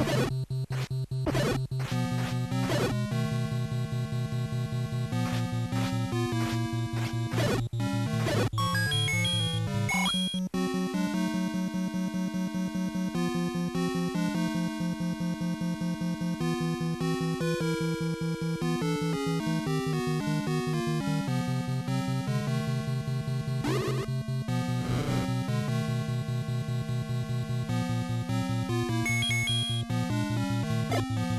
you you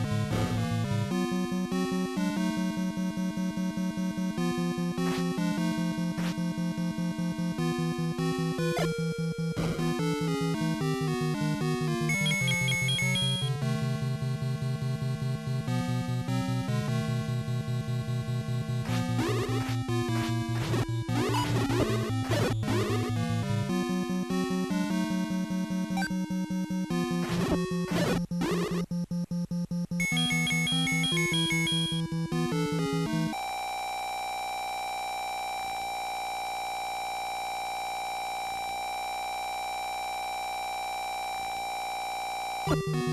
you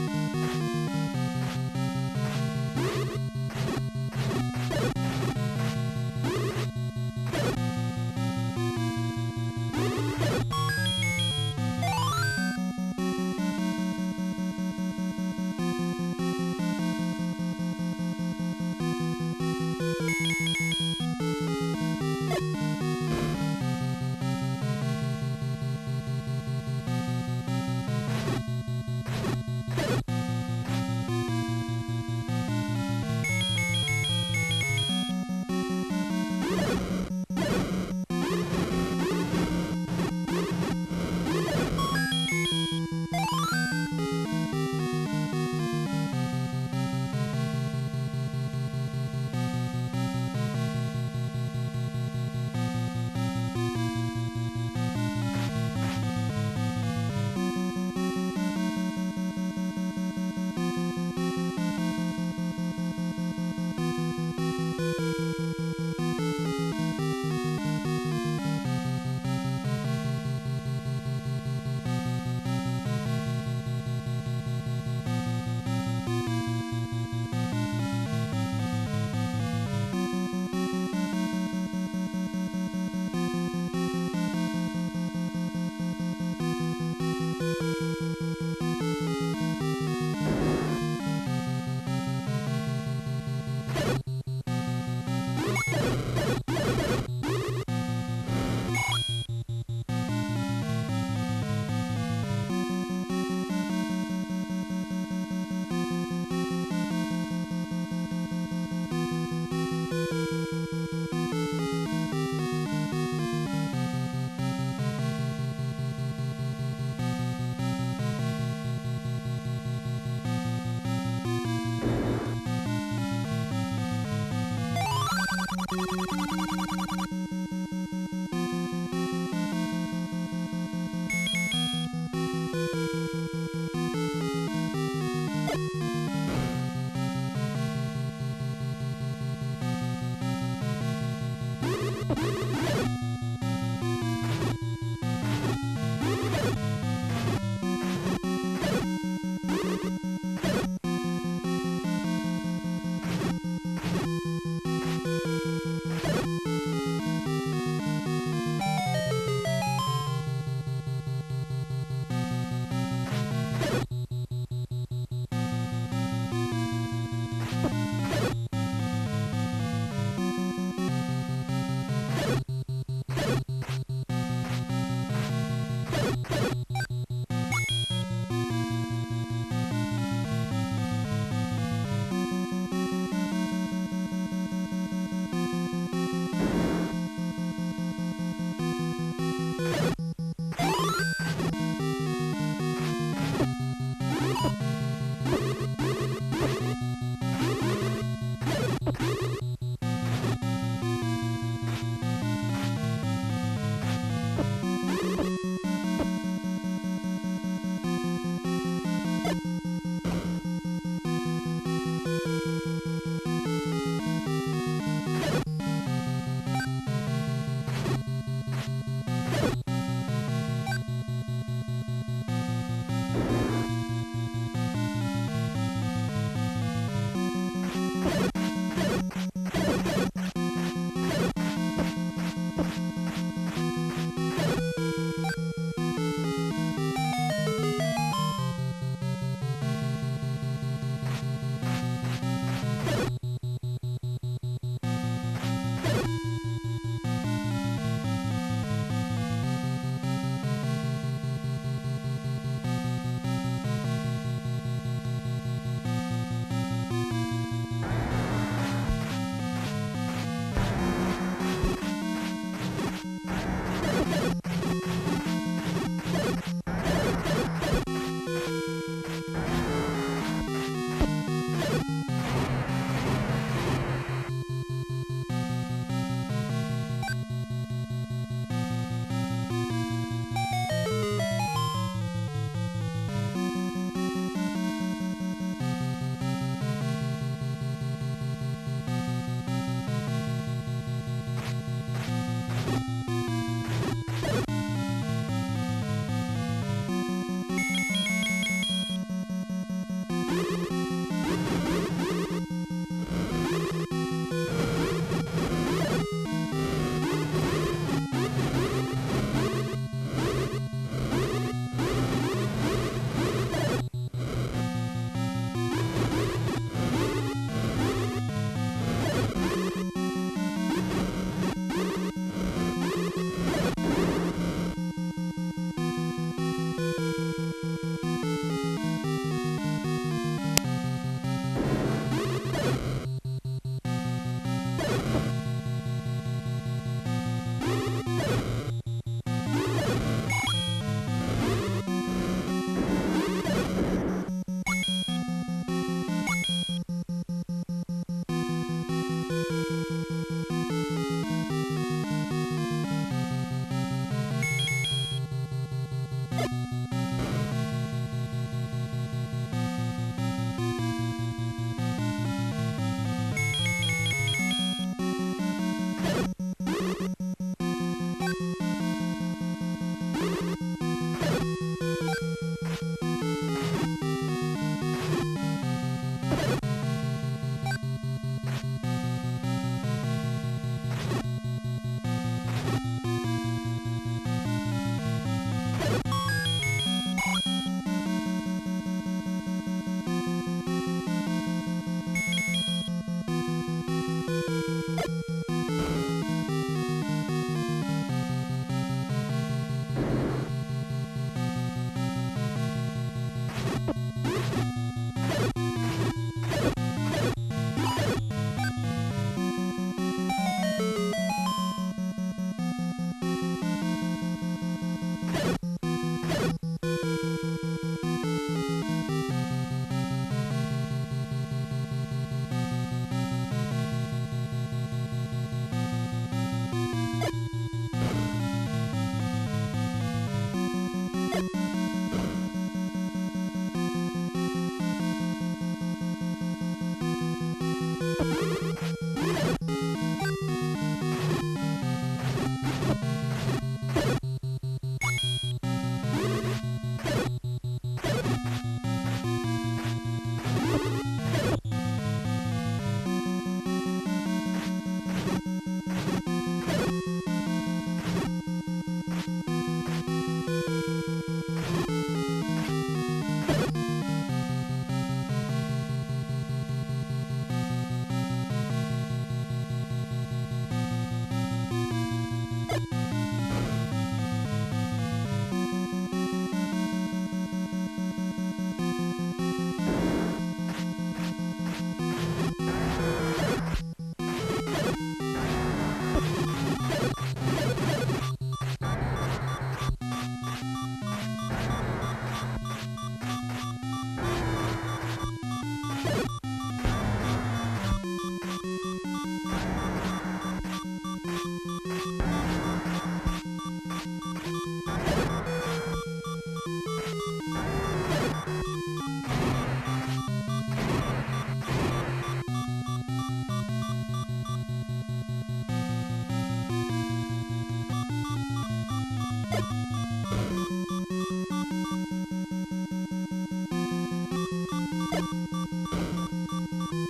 Música